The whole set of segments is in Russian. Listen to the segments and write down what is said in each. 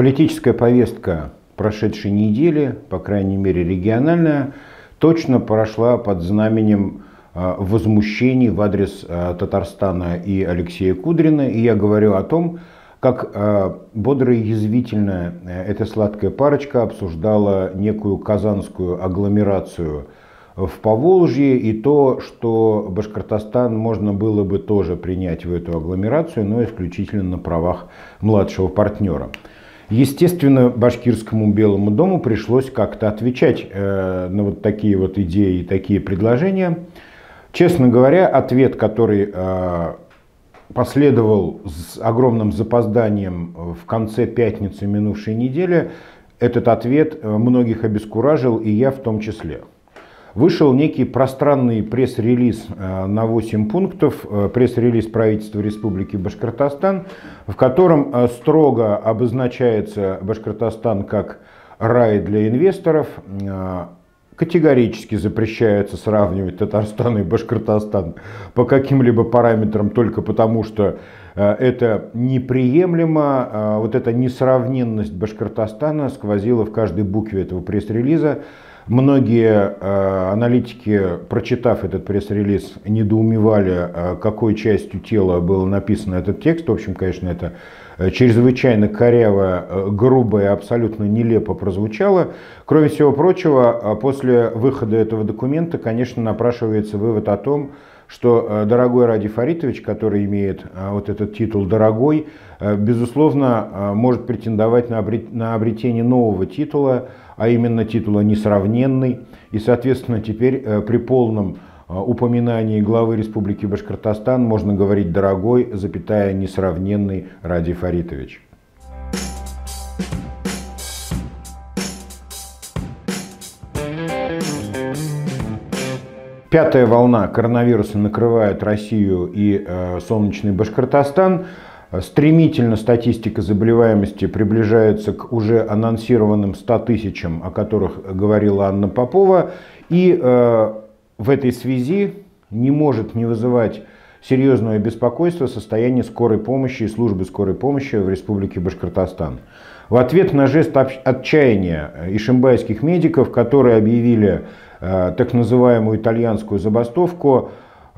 Политическая повестка прошедшей недели, по крайней мере региональная, точно прошла под знаменем а, возмущений в адрес а, Татарстана и Алексея Кудрина. И я говорю о том, как а, бодро и язвительно э, эта сладкая парочка обсуждала некую казанскую агломерацию в Поволжье и то, что Башкортостан можно было бы тоже принять в эту агломерацию, но исключительно на правах младшего партнера. Естественно, башкирскому Белому дому пришлось как-то отвечать э, на вот такие вот идеи и такие предложения. Честно говоря, ответ, который э, последовал с огромным запозданием в конце пятницы минувшей недели, этот ответ э, многих обескуражил, и я в том числе вышел некий пространный пресс-релиз э, на 8 пунктов, э, пресс-релиз правительства Республики Башкортостан, в котором э, строго обозначается Башкортостан как рай для инвесторов, категорически запрещается сравнивать Татарстан и Башкортостан по каким-либо параметрам только потому, что это неприемлемо. Вот эта несравненность Башкортостана сквозила в каждой букве этого пресс-релиза. Многие э, аналитики, прочитав этот пресс-релиз, недоумевали, э, какой частью тела был написан этот текст. В общем, конечно, это э, чрезвычайно коряво, грубо и абсолютно нелепо прозвучало. Кроме всего прочего, после выхода этого документа, конечно, напрашивается вывод о том, что дорогой Ради Фаритович, который имеет вот этот титул «дорогой», безусловно, может претендовать на обретение нового титула а именно титула «несравненный». И, соответственно, теперь э, при полном э, упоминании главы Республики Башкортостан можно говорить «дорогой, запятая несравненный Ради Фаритович». Пятая волна коронавируса накрывает Россию и э, солнечный Башкортостан. Стремительно статистика заболеваемости приближается к уже анонсированным 100 тысячам, о которых говорила Анна Попова. И э, в этой связи не может не вызывать серьезного беспокойства состояние скорой помощи и службы скорой помощи в Республике Башкортостан. В ответ на жест отчаяния ишимбайских медиков, которые объявили э, так называемую итальянскую забастовку,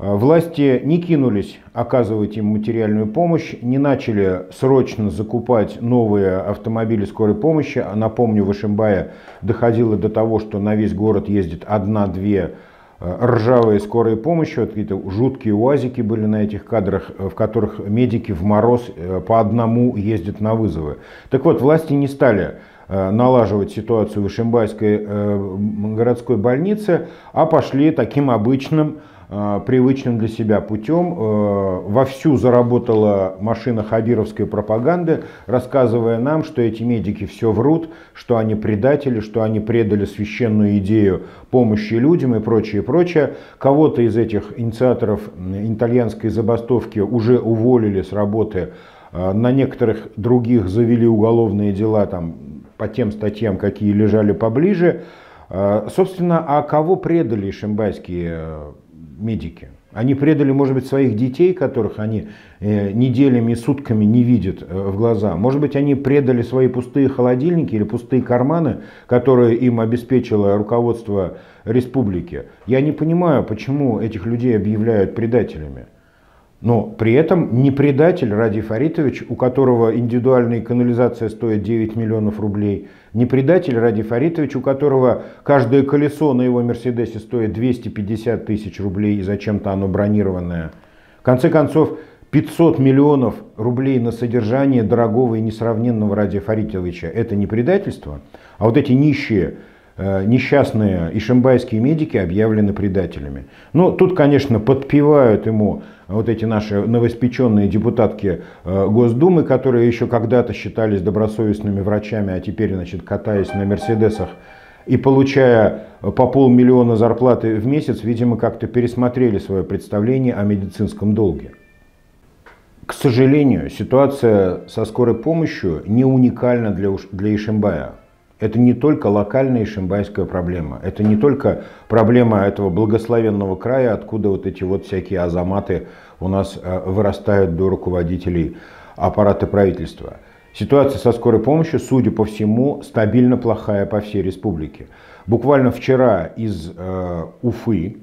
власти не кинулись оказывать им материальную помощь, не начали срочно закупать новые автомобили скорой помощи. А напомню, в Ишимбае доходило до того, что на весь город ездит одна-две э, ржавые скорые помощи, вот какие-то жуткие уазики были на этих кадрах, э, в которых медики в мороз по одному ездят на вызовы. Так вот, власти не стали налаживать ситуацию в Ишимбайской городской больнице, а пошли таким обычным Э, привычным для себя путем. Э, вовсю заработала машина хабировской пропаганды, рассказывая нам, что эти медики все врут, что они предатели, что они предали священную идею помощи людям и прочее, прочее. Кого-то из этих инициаторов итальянской забастовки уже уволили с работы, э, на некоторых других завели уголовные дела там, по тем статьям, какие лежали поближе. Собственно, а кого предали шимбайские медики. Они предали, может быть, своих детей, которых они э, неделями сутками не видят э, в глаза. Может быть, они предали свои пустые холодильники или пустые карманы, которые им обеспечило руководство республики. Я не понимаю, почему этих людей объявляют предателями. Но при этом не предатель Ради Фаритович, у которого индивидуальная канализация стоит 9 миллионов рублей, не предатель Ради Фаритович, у которого каждое колесо на его Мерседесе стоит 250 тысяч рублей, и зачем-то оно бронированное. В конце концов, 500 миллионов рублей на содержание дорогого и несравненного Ради Фаритовича – это не предательство? А вот эти нищие несчастные ишимбайские медики объявлены предателями. Ну, тут, конечно, подпевают ему вот эти наши новоспеченные депутатки э, Госдумы, которые еще когда-то считались добросовестными врачами, а теперь, значит, катаясь на Мерседесах и получая по полмиллиона зарплаты в месяц, видимо, как-то пересмотрели свое представление о медицинском долге. К сожалению, ситуация со скорой помощью не уникальна для, для Ишимбая. Это не только локальная шимбайская проблема. Это не только проблема этого благословенного края, откуда вот эти вот всякие азаматы у нас э, вырастают до руководителей аппарата правительства. Ситуация со скорой помощью, судя по всему, стабильно плохая по всей республике. Буквально вчера из э, Уфы,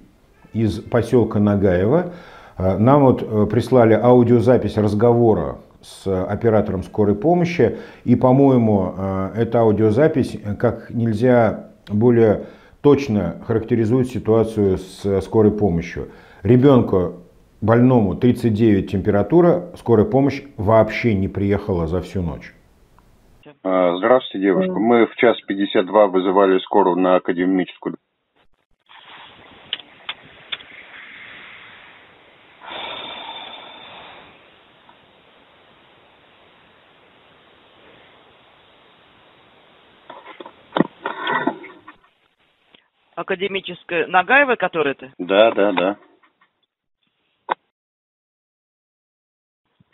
из поселка Нагаева, э, нам вот э, прислали аудиозапись разговора с оператором скорой помощи. И, по-моему, э, эта аудиозапись как нельзя более точно характеризует ситуацию с скорой помощью. Ребенку больному 39 температура, скорая помощь вообще не приехала за всю ночь. А, здравствуйте, девушка. Мы в час 52 вызывали скорую на академическую. Академическая Нагаева, который то Да, да, да.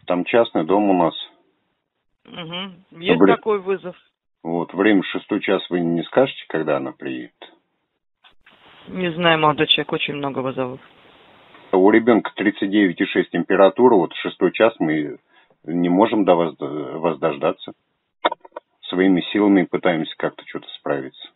Там частный дом у нас. Угу. Есть Добрый. такой вызов. Вот, время шестой час вы не скажете, когда она приедет? Не знаю, молодой человек, очень много вызовов. У ребенка 39,6 температура, вот шестой час мы не можем до вас, вас дождаться. Своими силами пытаемся как-то что-то справиться.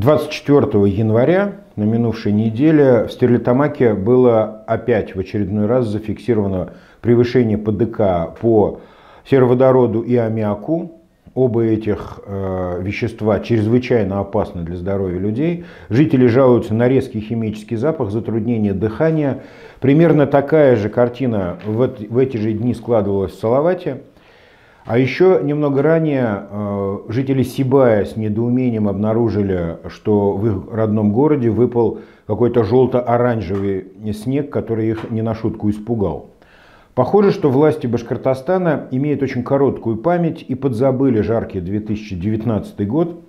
24 января на минувшей неделе в Стерлитамаке было опять в очередной раз зафиксировано превышение ПДК по сероводороду и аммиаку. Оба этих э, вещества чрезвычайно опасны для здоровья людей. Жители жалуются на резкий химический запах, затруднение дыхания. Примерно такая же картина в, в эти же дни складывалась в Салавате. А еще немного ранее э, жители Сибая с недоумением обнаружили, что в их родном городе выпал какой-то желто-оранжевый снег, который их не на шутку испугал. Похоже, что власти Башкортостана имеют очень короткую память и подзабыли жаркий 2019 год,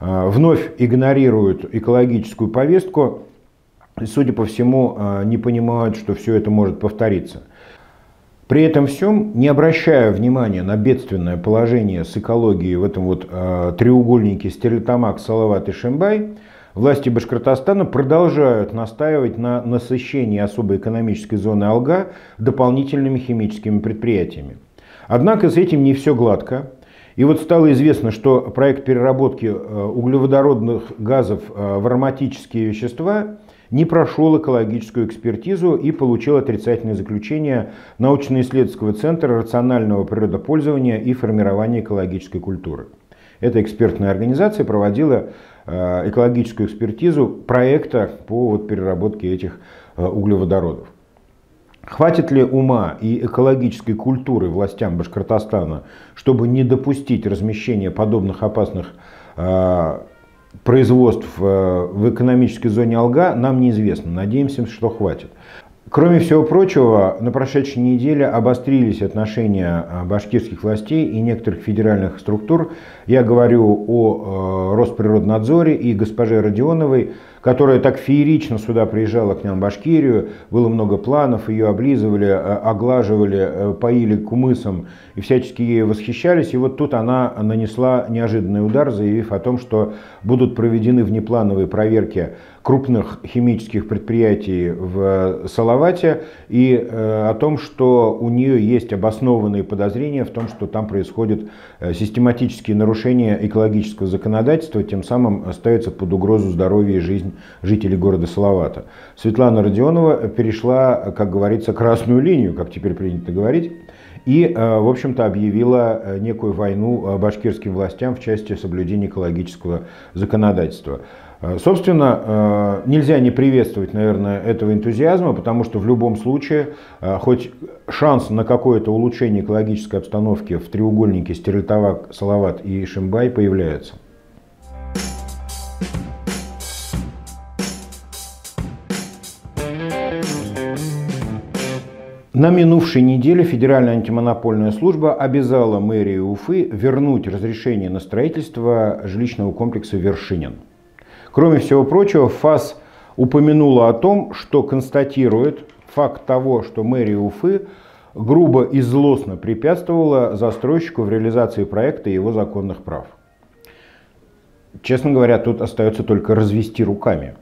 э, вновь игнорируют экологическую повестку и, судя по всему, э, не понимают, что все это может повториться – при этом всем, не обращая внимания на бедственное положение с экологией в этом вот э, треугольнике Стерлитамак, Салават и Шимбай, власти Башкортостана продолжают настаивать на насыщении особой экономической зоны Алга дополнительными химическими предприятиями. Однако с этим не все гладко. И вот стало известно, что проект переработки э, углеводородных газов э, в ароматические вещества – не прошел экологическую экспертизу и получил отрицательное заключение научно-исследовательского центра рационального природопользования и формирования экологической культуры. Эта экспертная организация проводила э, экологическую экспертизу проекта по вот переработке этих э, углеводородов. Хватит ли ума и экологической культуры властям Башкортостана, чтобы не допустить размещения подобных опасных э, производств э, в экономической зоне Алга нам неизвестно. Надеемся, что хватит. Кроме всего прочего, на прошедшей неделе обострились отношения э, башкирских властей и некоторых федеральных структур. Я говорю о э, Росприроднадзоре и госпоже Родионовой, которая так феерично сюда приезжала к нам в Башкирию. Было много планов, ее облизывали, оглаживали, поили кумысом и всячески ею восхищались. И вот тут она нанесла неожиданный удар, заявив о том, что будут проведены внеплановые проверки крупных химических предприятий в Салавате и э, о том, что у нее есть обоснованные подозрения в том, что там происходят э, систематические нарушения экологического законодательства, тем самым ставится под угрозу здоровье и жизнь жителей города Салавата. Светлана Родионова перешла, как говорится, красную линию, как теперь принято говорить, и, э, в общем-то, объявила некую войну башкирским властям в части соблюдения экологического законодательства. Э, собственно, э, нельзя не приветствовать, наверное, этого энтузиазма, потому что в любом случае, э, хоть шанс на какое-то улучшение экологической обстановки в треугольнике Стерлитовак, Салават и Шимбай появляется. На минувшей неделе Федеральная антимонопольная служба обязала мэрию Уфы вернуть разрешение на строительство жилищного комплекса «Вершинин». Кроме всего прочего, ФАС упомянула о том, что констатирует факт того, что мэрия Уфы грубо и злостно препятствовала застройщику в реализации проекта его законных прав. Честно говоря, тут остается только развести руками.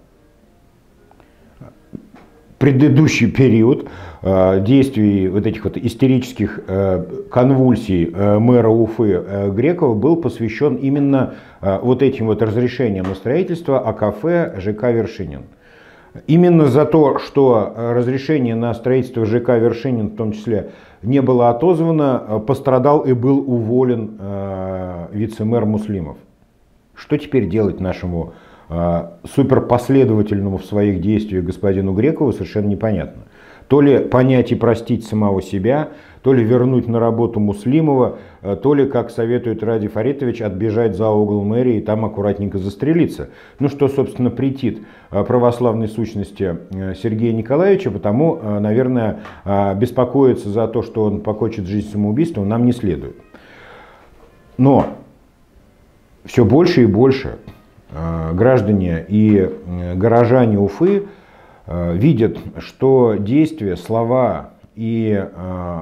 предыдущий период действий вот этих вот истерических э, конвульсий э, мэра Уфы Грекова был посвящен именно вот этим вот разрешениям на строительство АКФ ЖК Вершинин. Именно за то, что разрешение на строительство ЖК Вершинин в том числе не было отозвано, пострадал и был уволен вице-мэр Муслимов. Что теперь делать нашему суперпоследовательному в своих действиях господину Грекову совершенно непонятно. То ли понять и простить самого себя, то ли вернуть на работу Муслимова, а, то ли, как советует Ради Фаритович, отбежать за угол мэрии и там аккуратненько застрелиться. Ну что, собственно, претит а, православной сущности Сергея Николаевича, потому, наверное, беспокоиться за то, что он покончит жизнь самоубийством, нам не следует. Но все больше и больше Э, граждане и э, горожане Уфы э, видят, что действия, слова и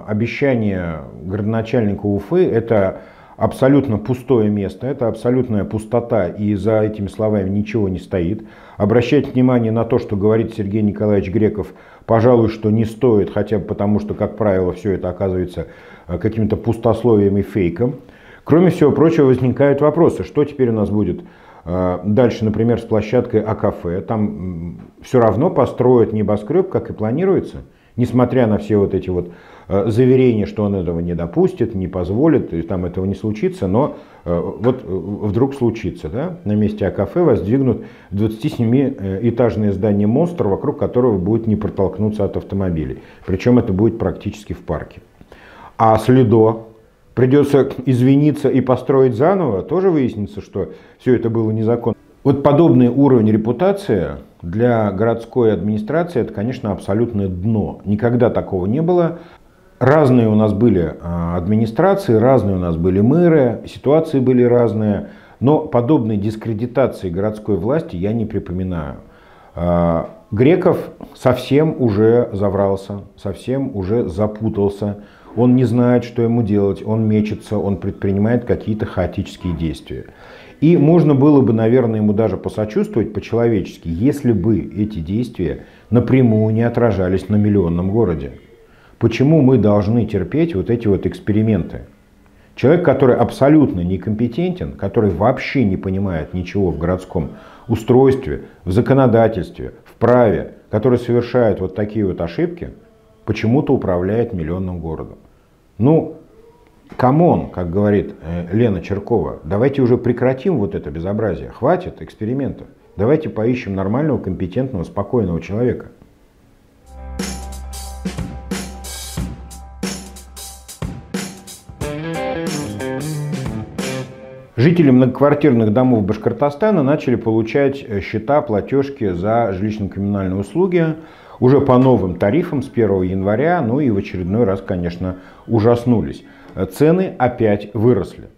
обещания городоначальника Уфы – это абсолютно пустое место, это абсолютная пустота, и за этими словами ничего не стоит. Обращать внимание на то, что говорит Сергей Николаевич Греков, пожалуй, что не стоит, хотя бы потому, что, как правило, все это оказывается каким-то пустословием и фейком. Кроме всего прочего, возникают вопросы, что теперь у нас будет дальше, например, с площадкой АКФ. Там все равно построят небоскреб, как и планируется, несмотря на все вот эти вот а, заверения, что он этого не допустит, не позволит, и там этого не случится, но а, вот э, вдруг случится. Да? На месте АКФ воздвигнут 27-этажное здание монстр, вокруг которого будет не протолкнуться от автомобилей. Причем это будет практически в парке. А следо придется извиниться и построить заново, тоже выяснится, что все это было незаконно. Вот подобный уровень репутации для городской администрации это, конечно, абсолютное дно. Никогда такого не было. Разные у нас были а, администрации, разные у нас были мэры, ситуации были разные, но подобной дискредитации городской власти я не припоминаю. А, Греков совсем уже заврался, совсем уже запутался он не знает, что ему делать, он мечется, он предпринимает какие-то хаотические действия. И можно было бы, наверное, ему даже посочувствовать по-человечески, если бы эти действия напрямую не отражались на миллионном городе. Почему мы должны терпеть вот эти вот эксперименты? Человек, который абсолютно некомпетентен, который вообще не понимает ничего в городском устройстве, в законодательстве, в праве, который совершает вот такие вот ошибки, почему-то управляет миллионным городом. Ну, come on, как говорит э, Лена Черкова, давайте уже прекратим вот это безобразие. Хватит экспериментов. Давайте поищем нормального, компетентного, спокойного человека. Жители многоквартирных домов Башкортостана начали получать э, счета, платежки за жилищно-коммунальные услуги уже по новым тарифам с 1 января, ну и в очередной раз, конечно, ужаснулись. Цены опять выросли.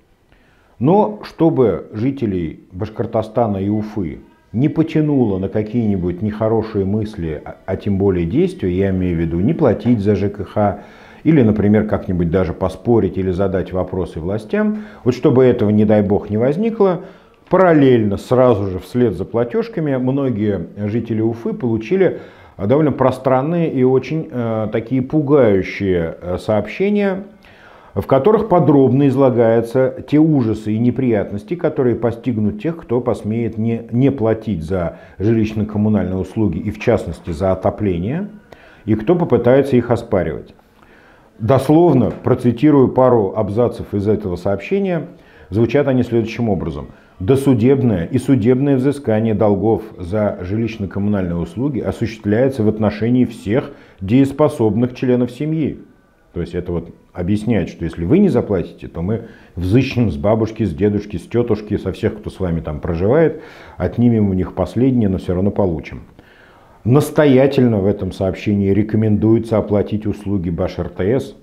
Но чтобы жителей Башкортостана и Уфы не потянуло на какие-нибудь нехорошие мысли, а, а тем более действия, я имею в виду не платить за ЖКХ, или, например, как-нибудь даже поспорить или задать вопросы властям, вот чтобы этого, не дай бог, не возникло, параллельно, сразу же вслед за платежками, многие жители Уфы получили довольно пространные и очень э, такие пугающие э, сообщения, в которых подробно излагаются те ужасы и неприятности, которые постигнут тех, кто посмеет не, не платить за жилищно-коммунальные услуги и в частности за отопление, и кто попытается их оспаривать. Дословно процитирую пару абзацев из этого сообщения. Звучат они следующим образом – Досудебное и судебное взыскание долгов за жилищно-коммунальные услуги осуществляется в отношении всех дееспособных членов семьи. То есть это вот объясняет, что если вы не заплатите, то мы взыщем с бабушки, с дедушки, с тетушки, со всех, кто с вами там проживает, отнимем у них последнее, но все равно получим. Настоятельно в этом сообщении рекомендуется оплатить услуги Баш РТС,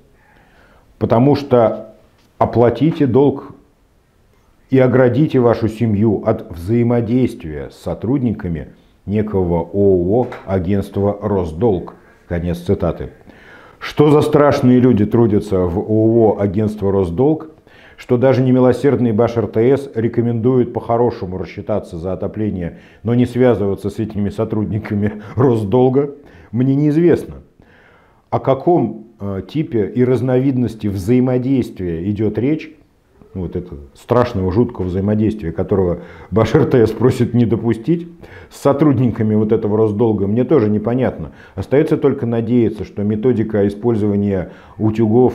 потому что оплатите долг и оградите вашу семью от взаимодействия с сотрудниками некого ООО агентства «Росдолг». Конец цитаты. Что за страшные люди трудятся в ООО агентства «Росдолг»? что даже немилосердный Баш РТС рекомендует по-хорошему рассчитаться за отопление, но не связываться с этими сотрудниками Росдолга, мне неизвестно. О каком э, типе и разновидности взаимодействия идет речь, вот это страшного, жуткого взаимодействия, которого Башар ТС просит не допустить, с сотрудниками вот этого Росдолга, мне тоже непонятно. Остается только надеяться, что методика использования утюгов,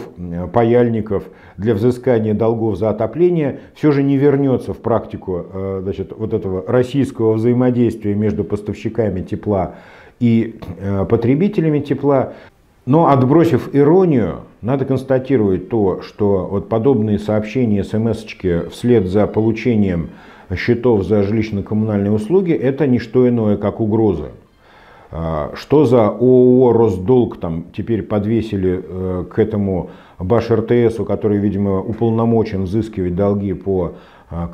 паяльников для взыскания долгов за отопление все же не вернется в практику э, значит, вот этого российского взаимодействия между поставщиками тепла и э, потребителями тепла. Но отбросив иронию, надо констатировать то, что вот подобные сообщения, смс вслед за получением счетов за жилищно-коммунальные услуги, это не что иное, как угроза. А, что за ООО «Росдолг» там теперь подвесили э, к этому Баш РТСу, который, видимо, уполномочен взыскивать долги по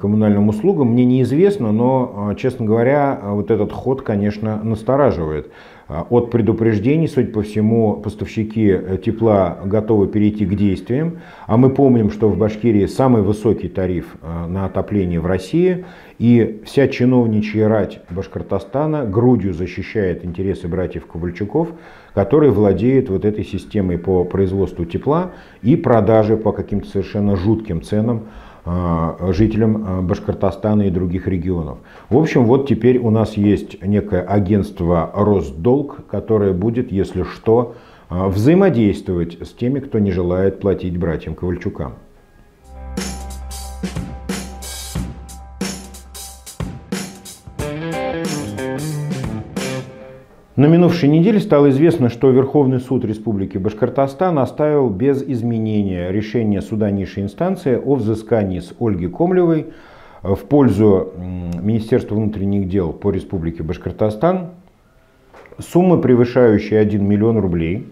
коммунальным услугам, мне неизвестно, но, а, честно говоря, вот этот ход, конечно, настораживает. А, от предупреждений, судя по всему, поставщики э, тепла готовы перейти к действиям. А мы помним, что в Башкирии самый высокий тариф на отопление в России. И вся чиновничья рать Башкортостана грудью защищает интересы братьев Ковальчуков, которые владеют вот этой системой по производству тепла и продаже по каким-то совершенно жутким ценам жителям э, Башкортостана и других регионов. В общем, вот теперь у нас есть некое агентство Росдолг, которое будет, если что, э, взаимодействовать с теми, кто не желает платить братьям Ковальчукам. На минувшей неделе стало известно, что Верховный суд Республики Башкортостан оставил без изменения решение суда низшей инстанции о взыскании с Ольги Комлевой в пользу Министерства внутренних дел по Республике Башкортостан суммы, превышающие 1 миллион рублей.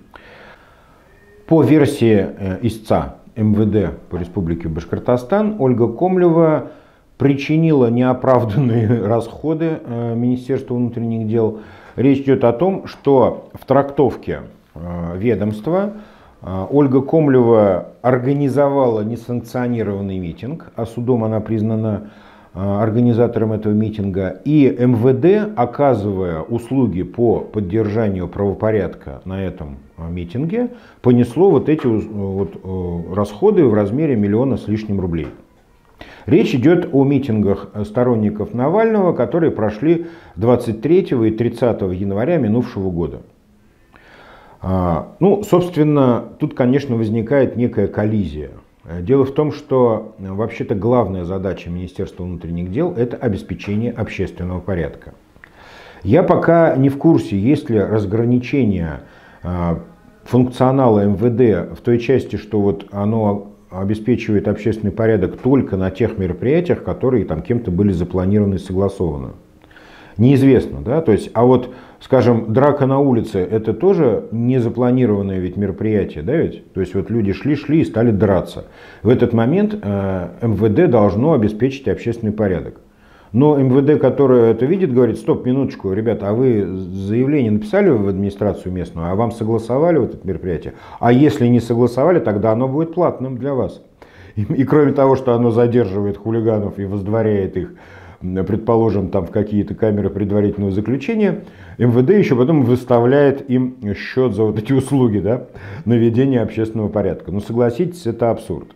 По версии э, истца МВД по Республике Башкортостан Ольга Комлева причинила неоправданные расходы э, Министерству внутренних дел – Речь идет о том, что в трактовке э, ведомства э, Ольга Комлева организовала несанкционированный митинг, а судом она признана э, организатором этого митинга, и МВД, оказывая услуги по поддержанию правопорядка на этом митинге, понесло вот эти вот расходы в размере миллиона с лишним рублей. Речь идет о митингах сторонников Навального, которые прошли 23 и 30 января минувшего года. А, ну, собственно, тут, конечно, возникает некая коллизия. Дело в том, что вообще-то главная задача Министерства внутренних дел – это обеспечение общественного порядка. Я пока не в курсе, есть ли разграничение а, функционала МВД в той части, что вот оно обеспечивает общественный порядок только на тех мероприятиях, которые там кем-то были запланированы и согласованы. Неизвестно, да, то есть, а вот, скажем, драка на улице, это тоже не запланированное ведь мероприятие, да ведь? То есть вот люди шли-шли и стали драться. В этот момент э, МВД должно обеспечить общественный порядок. Но МВД, которое это видит, говорит, стоп, минуточку, ребята, а вы заявление написали в администрацию местную, а вам согласовали вот это мероприятие? А если не согласовали, тогда оно будет платным для вас. И, и кроме того, что оно задерживает хулиганов и воздворяет их, предположим, там в какие-то камеры предварительного заключения, МВД еще потом выставляет им счет за вот эти услуги, да, наведения общественного порядка. Но согласитесь, это абсурд.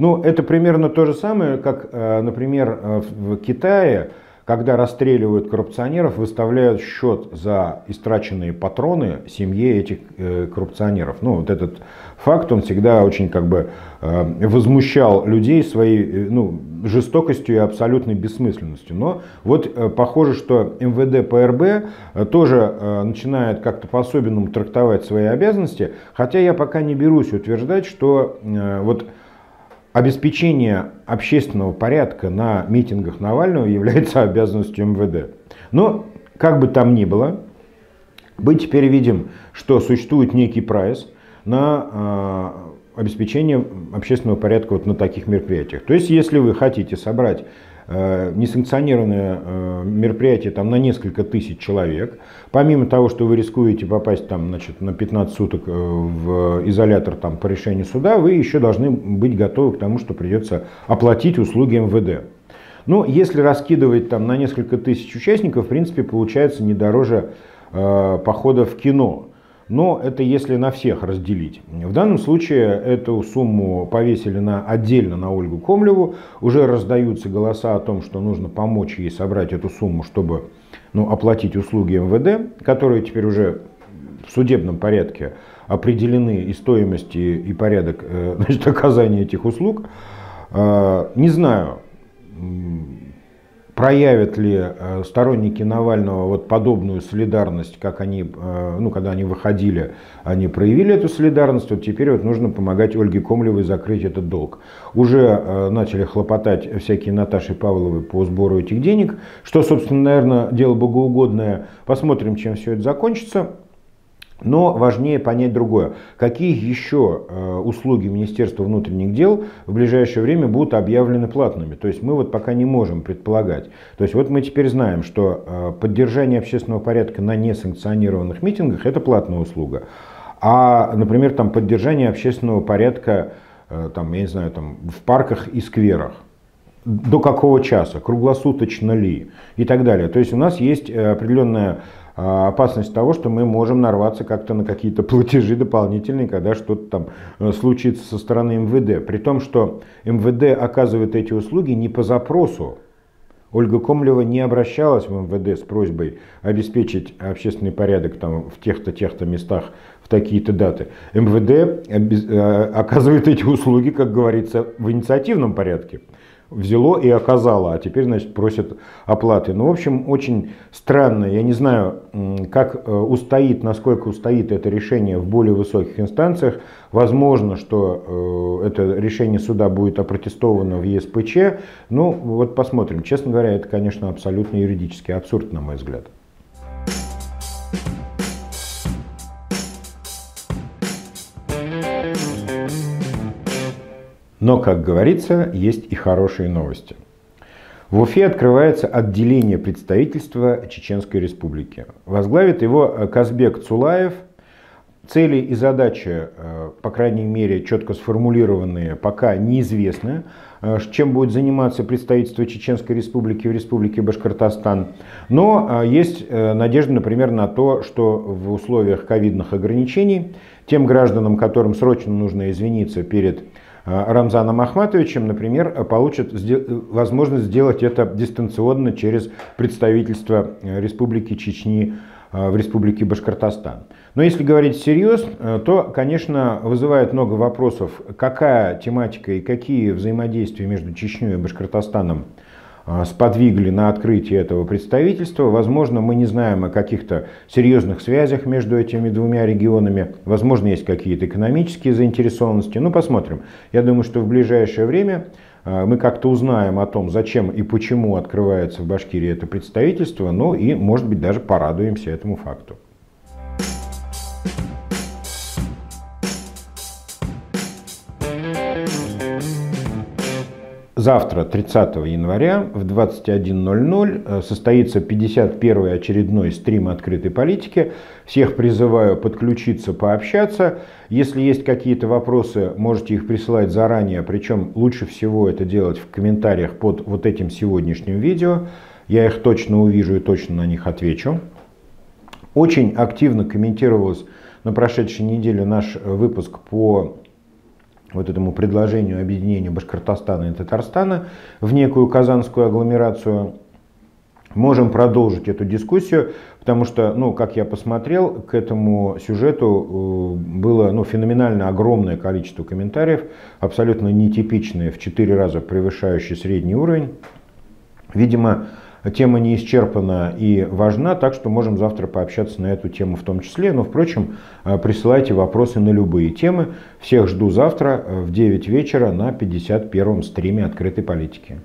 Ну, это примерно то же самое, как, э, например, э, в Китае, когда расстреливают коррупционеров, выставляют счет за истраченные патроны семье этих э, коррупционеров. Ну, вот этот факт, он всегда очень как бы возмущал людей своей ну, жестокостью и абсолютной бессмысленностью. Но вот похоже, что МВД ПРБ тоже начинает как-то по-особенному трактовать свои обязанности, хотя я пока не берусь утверждать, что вот обеспечение общественного порядка на митингах Навального является обязанностью МВД. Но, как бы там ни было, мы теперь видим, что существует некий прайс на э, обеспечение общественного порядка вот на таких мероприятиях. То есть, если вы хотите собрать несанкционированное э, мероприятие там, на несколько тысяч человек. Помимо того, что вы рискуете попасть там, значит, на 15 суток э, в изолятор там, по решению суда, вы еще должны быть готовы к тому, что придется оплатить услуги МВД. Ну, если раскидывать там на несколько тысяч участников, в принципе, получается не дороже э, похода в кино. Но это если на всех разделить. В данном случае эту сумму повесили на, отдельно на Ольгу Комлеву. Уже раздаются голоса о том, что нужно помочь ей собрать эту сумму, чтобы ну, оплатить услуги МВД, которые теперь уже в судебном порядке определены и стоимости, и порядок э, значит, оказания этих услуг. Э, не знаю, проявят ли э, сторонники Навального вот подобную солидарность, как они, э, ну, когда они выходили, они проявили эту солидарность, вот теперь вот нужно помогать Ольге Комлевой закрыть этот долг. Уже э, начали хлопотать всякие Наташи Павловы по сбору этих денег, что, собственно, наверное, дело богоугодное. Посмотрим, чем все это закончится. Но важнее понять другое. Какие еще э, услуги Министерства внутренних дел в ближайшее время будут объявлены платными? То есть мы вот пока не можем предполагать. То есть вот мы теперь знаем, что э, поддержание общественного порядка на несанкционированных митингах это платная услуга. А, например, там поддержание общественного порядка э, там, я не знаю, там, в парках и скверах до какого часа, круглосуточно ли и так далее. То есть у нас есть определенная опасность того, что мы можем нарваться как-то на какие-то платежи дополнительные, когда что-то там э, случится со стороны МВД. При том, что МВД оказывает эти услуги не по запросу. Ольга Комлева не обращалась в МВД с просьбой обеспечить общественный порядок там, в тех-то, тех-то местах в такие-то даты. МВД э, оказывает эти услуги, как говорится, в инициативном порядке взяло и оказало, а теперь, значит, просят оплаты. Ну, в общем, очень странно. Я не знаю, как э, устоит, насколько устоит это решение в более высоких инстанциях. Возможно, что э, это решение суда будет опротестовано в ЕСПЧ. Ну, вот посмотрим. Честно говоря, это, конечно, абсолютно юридический абсурд, на мой взгляд. Но, как говорится, есть и хорошие новости. В Уфе открывается отделение представительства Чеченской Республики. Возглавит его Казбек Цулаев. Цели и задачи, э, по крайней мере, четко сформулированные, пока неизвестны. Э, чем будет заниматься представительство Чеченской Республики в Республике Башкортостан. Но э, есть надежда, например, на то, что в условиях ковидных ограничений тем гражданам, которым срочно нужно извиниться перед Рамзаном Ахматовичем, например, получат возможность сделать это дистанционно через представительство э, Республики Чечни э, в Республике Башкортостан. Но если говорить всерьез, э, то, конечно, вызывает много вопросов, какая тематика и какие взаимодействия между Чечней и Башкортостаном а, сподвигли на открытие этого представительства. Возможно, мы не знаем о каких-то серьезных связях между этими двумя регионами. Возможно, есть какие-то экономические заинтересованности. Ну, посмотрим. Я думаю, что в ближайшее время а, мы как-то узнаем о том, зачем и почему открывается в Башкирии это представительство, ну и, может быть, даже порадуемся этому факту. Завтра, 30 января в 21.00 э, состоится 51 очередной стрим открытой политики. Всех призываю подключиться, пообщаться. Если есть какие-то вопросы, можете их присылать заранее, причем лучше всего это делать в комментариях под вот этим сегодняшним видео. Я их точно увижу и точно на них отвечу. Очень активно комментировалось на прошедшей неделе наш выпуск по вот этому предложению объединения Башкортостана и Татарстана в некую казанскую агломерацию. Можем продолжить эту дискуссию, потому что, ну, как я посмотрел, к этому сюжету э, было ну, феноменально огромное количество комментариев, абсолютно нетипичные, в 4 раза превышающие средний уровень. Видимо, Тема не исчерпана и важна, так что можем завтра пообщаться на эту тему в том числе. Но, впрочем, э, присылайте вопросы на любые темы. Всех жду завтра в 9 вечера на 51-м стриме открытой политики.